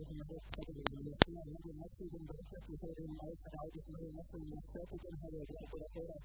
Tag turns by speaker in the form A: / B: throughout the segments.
A: everything I just covered in the next year, and the next season, but just before the night, and I just know the next thing is that they're going to have a good but I feel like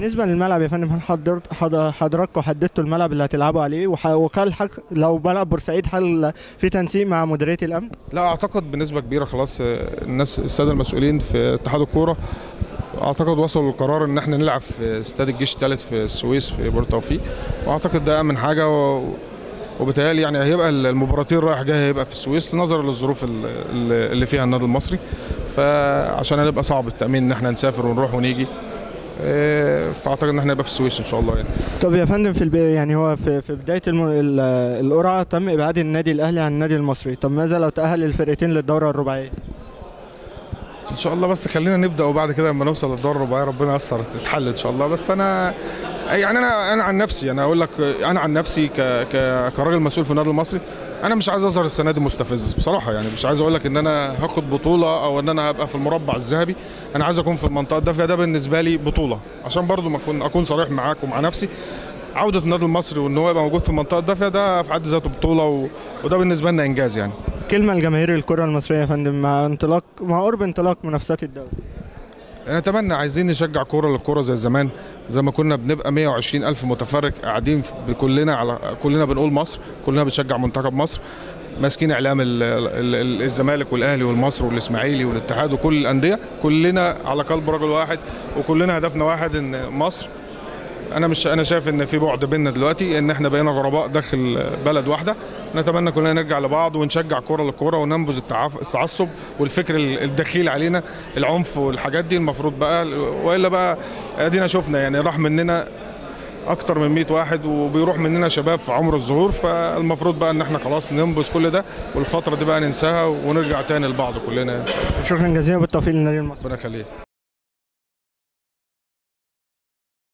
B: بالنسبة للملعب يا فندم هل حضرت حض- حضراتكم حددتوا الملعب اللي هتلعبوا عليه؟ وهل حق لو ملعب بورسعيد هل في تنسيق مع مديرية الأمن؟
A: لا أعتقد بنسبة كبيرة خلاص آه، الناس السادة المسؤولين في اتحاد الكورة أعتقد وصلوا للقرار إن إحنا نلعب في استاد الجيش الثالث في السويس في بور توفيق. وأعتقد ده أمن حاجة و... وبالتالي يعني هيبقى المباراتين رايح جاي هيبقى في السويس نظرا للظروف ال- ال- اللي فيها النادي المصري. فعشان هيبقى صعب التأمين إن إحنا نسافر ونروح ونيجي. فأعتقد إن إحنا نبقى في السويس إن شاء الله يعني.
B: طب يا فندم في الب... يعني هو في, في بداية الم... ال- القرعة تم إبعاد النادي الأهلي عن النادي المصري. طب ماذا لو تأهل الفرقتين للدورة الرباعية؟
A: إن شاء الله بس خلينا نبدأ وبعد كده لما نوصل للدور الرباعي ربنا ييسر تتحل إن شاء الله. بس أنا يعني أنا أنا عن نفسي أنا أقول لك أنا عن نفسي ك ك كراجل مسؤول في النادي المصري أنا مش عايز أظهر السنة دي مستفز بصراحة يعني مش عايز أقول لك إن أنا هاخد بطولة أو إن أنا هبقى في المربع الذهبي أنا عايز أكون في المنطقة الدافئه ده بالنسبة لي بطولة عشان برضو ما اكون أكون صريح معاك ومع نفسي عودة النادي المصري وإن هو يبقى موجود في المنطقة الدافئه ده في حد ذاته بطولة و... وده بالنسبة لنا إنجاز يعني.
B: كلمة لجماهير الكرة المصرية يا فندم مع انطلاق مع قرب انطلاق منافسات الدوري.
A: نتمنى عايزين نشجع كورة للكورة زي زمان زي ما كنا بنبقى 120 ألف متفرج قاعدين كلنا على كلنا بنقول مصر كلنا بنشجع منتخب مصر. ماسكين إعلام ال- ال- ال- الزمالك والأهلي والمصري والإسماعيلي والاتحاد وكل الأندية كلنا على قلب رجل واحد وكلنا هدفنا واحد إن مصر أنا مش أنا شايف إن في بعد بيننا دلوقتي إن إحنا بقينا غرباء داخل بلد واحدة. نتمنى كلنا نرجع لبعض ونشجع كرة للكوره وننبذ التعصب والفكر ال- الدخيل علينا العنف والحاجات دي المفروض بقى وإلا بقى أدينا شفنا يعني راح مننا أكتر من 100 واحد وبيروح مننا شباب في عمر الظهور فالمفروض بقى إن إحنا خلاص ننبذ كل ده والفترة دي بقى ننساها ونرجع تاني لبعض كلنا
B: شكرا جزيلا بالتوفيق للنادي المصري.
A: ربنا يخليك.